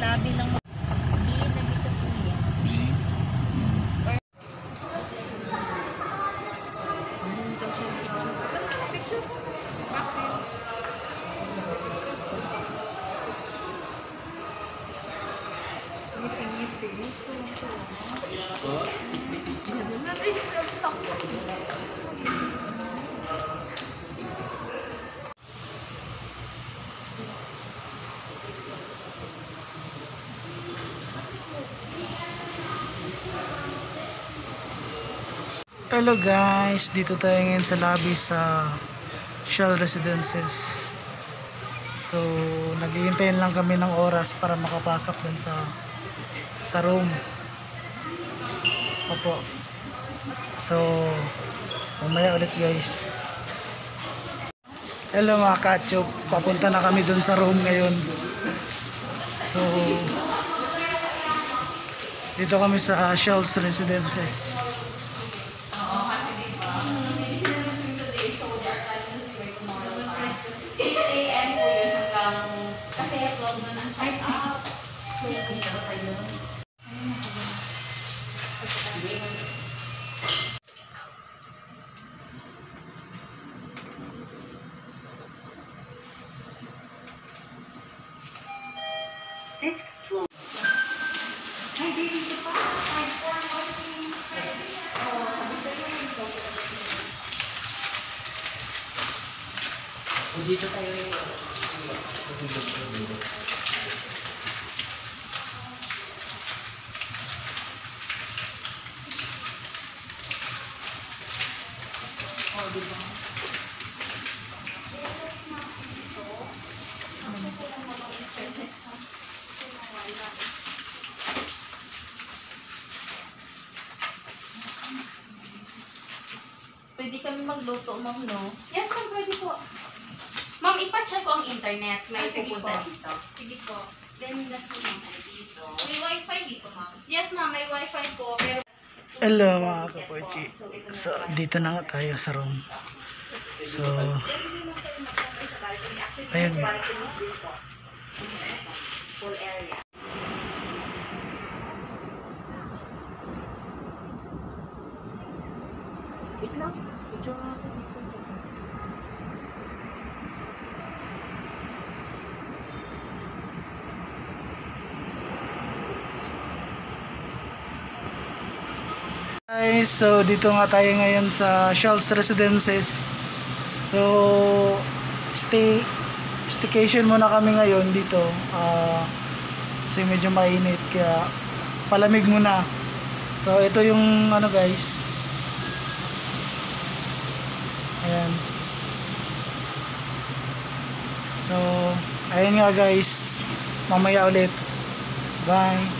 tayo magsalabi Hello guys, dito tayo ngayon sa lobby sa Shell Residences. So, naghihintayin lang kami ng oras para makapasok dun sa sa room. Opo. So, mamaya ulit guys. Hello mga kachop, papunta na kami dun sa room ngayon. So, dito kami sa Shell's Residences. Pwede ma'am, no? Yes, ma'am, pwede po. Ma'am, ipacheck ko ang internet. May Ah, sige pupunta po. dito. Sige po. Then, ma'am, dito. May wifi dito, ma'am. Yes, ma'am, may wifi po. Pero Hello mga kapochi. So, dito na nga tayo sa room. So, ayun nga. Full area. Wait lang. Picture nga Guys, so dito nga tayo ngayon sa Shell's Residences. So, stay staycation muna kami ngayon dito. Ah, kasi medyo mainit kaya palamig muna. So, ito yung ano guys. Ayan. So, ayun nga guys. Mamaya ulit. Bye.